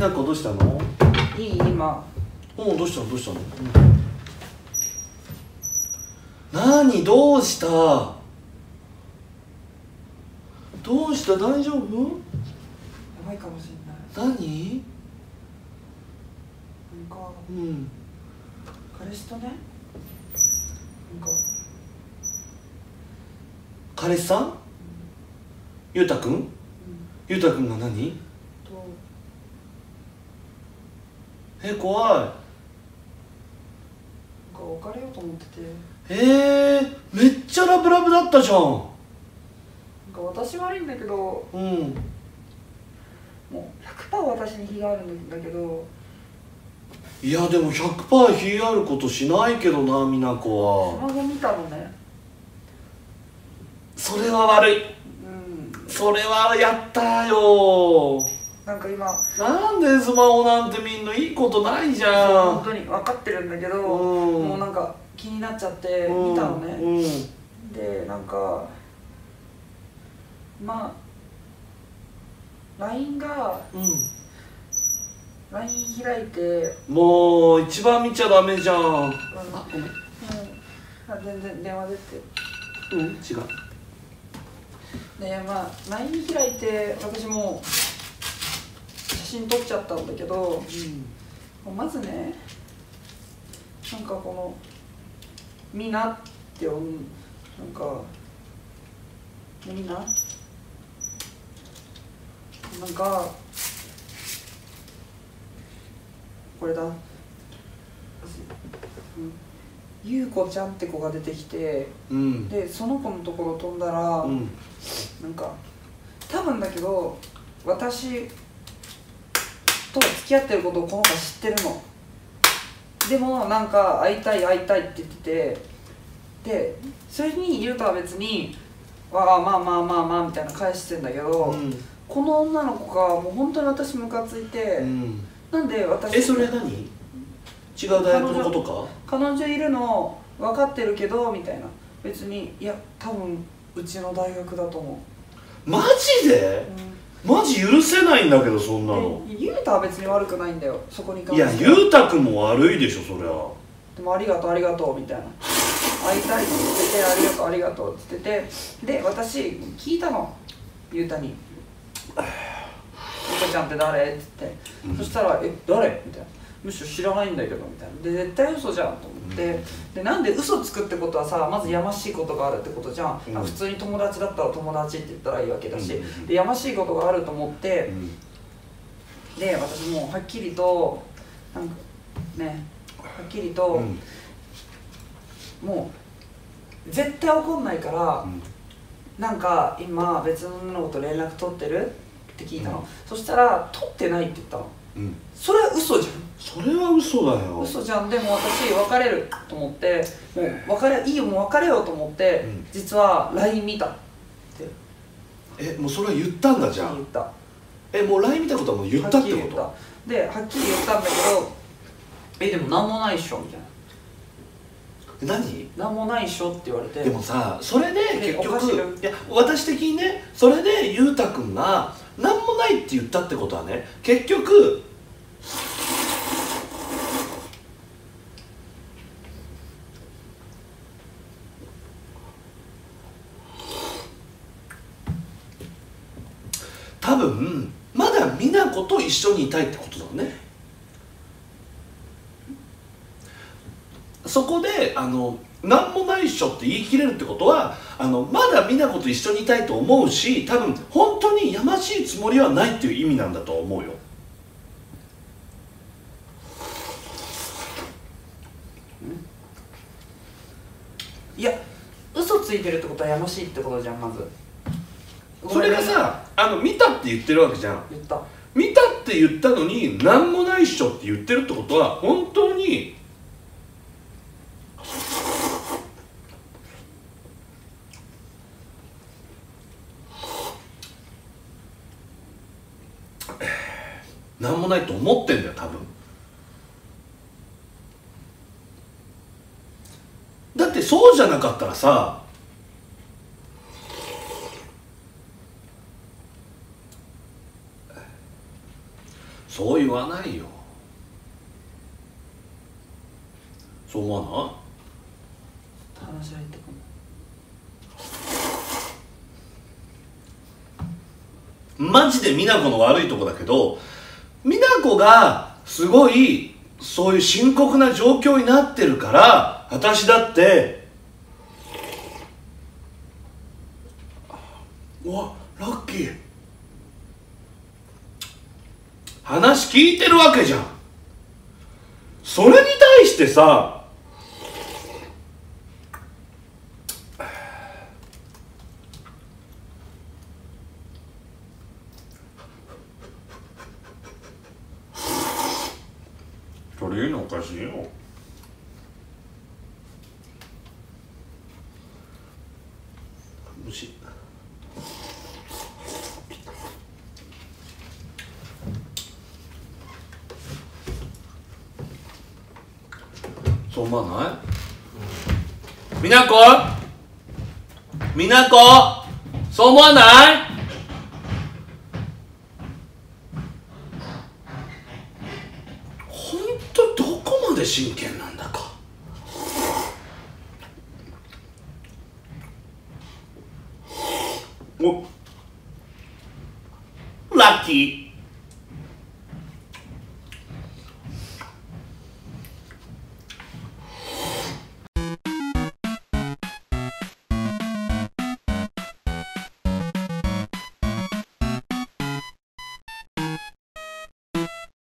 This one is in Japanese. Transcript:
なこどうしたの？いい今。おどうしたの？どうしたの、何？どうした？どうした？大丈夫？やばいかもしれない。何？なんかうん。彼氏とね？なんか。彼氏さん？ゆうたくん？ゆうたくんが何とえ怖い。なんか別れようと思ってて。えー、めっちゃラブラブだったじゃん。なんか私悪いんだけどうん。もう100%私に非があるんだけど。いやでも100%非あることしないけどな美奈ス子はマホ見たのね。それは悪い。うん。それはやったよなんか今なんでスマホなんてみんないいことないじゃん。本当に分かってるんだけど、うん。もうなんか気になっちゃってうん。見たのね、うん。でなんかまあ LINE がう LINE 開いて、ん、もう一番見ちゃダメじゃん。うん、あごめん。あ全然電話出て。うん違う。でまあ LINE 開いて私も写真撮っちゃったんだけどまずねなんかこの「みな」って読むなんか「みな」なんかこれだ。うん。ゆうこちゃんって子が出てきてうん。でその子のところ飛んだら、うん。なんか多分だけど私と付き合ってることをこの子は知ってるの。でもなんか会いたい会いたいって言ってて。でそれにゆうたは別に「わあまあまあまあまあ」みたいな返してんだけど、うん。この女の子がもう本当に私ムカついて、うん。なんで私えそれ何？違う大学のことか彼女いるの分かってるけどみたいな。別にいや多分うちの大学だと思マジで？う、うんマジ許せないんだけどそんなの。でゆうたは別に悪くないんだよ。そこに関いしてやゆうたくんも悪いでしょそりゃでもありがとうありがとうみたいな。会いたいって言っててありがとうありがとうって言ってて。で私聞いたの。ゆうたに「ゆうかちゃんって誰?」って言って、うんそしたら「え誰?」みたいなむしろ知らないんだけどみたいな。で絶対嘘じゃんと思って、でなんで嘘つくってことはさまずやましいことがあるってことじゃん、うん。普通に友達だったら友達って言ったらいいわけだし、うんでやましいことがあると思って、うん。で私もうはっきりとなんかねはっきりと、うん。もう絶対怒んないから、なんか今別の女の子と連絡取ってるって聞いたの、うん。そしたら取ってないって言ったの。うん。それは嘘じゃそれは嘘だよ。ん嘘じゃん。でも私別れると思ってもう別れいいよもう別れようと思って、うん。実は LINE 見たって。えもうそれは言ったんだじゃん言った。えもう LINE 見たことはもう言ったってこった。ではっきり言ったんだけどえでも何もないっしょみたいな。と何？何もないっしょって言われて。でもさそれでえ結局いや私的にねそれでゆうたくんが何もないって言ったってことはね結局多分まだ美奈子と一緒にいたいってことだね。そこであの何もないっしょって言い切れるってことはあのまだ美奈子と一緒にいたいと思うし多分本当にやましいつもりはないっていう意味なんだと思うよ。いや嘘ついてるってことはやましいってことじゃんまず。それがさあの見たって言ってるわけじゃん。言った。見たって言ったのに何もないっしょって言ってるってことは本当に何もないと思ってんだよ多分。だってそうじゃなかったらさそそう言わないよ。そう思わない？話し合いってかも。マジで美奈子の悪いとこだけど美奈子がすごいそういう深刻な状況になってるから私だってうわラッキー話聞いてるわけじゃん。それに対してさそれ言うのおかしいよ。虫そう思わない？みなこ？みなこ？そう思わない？本当どこまで真剣なんだか。お。ラッキー。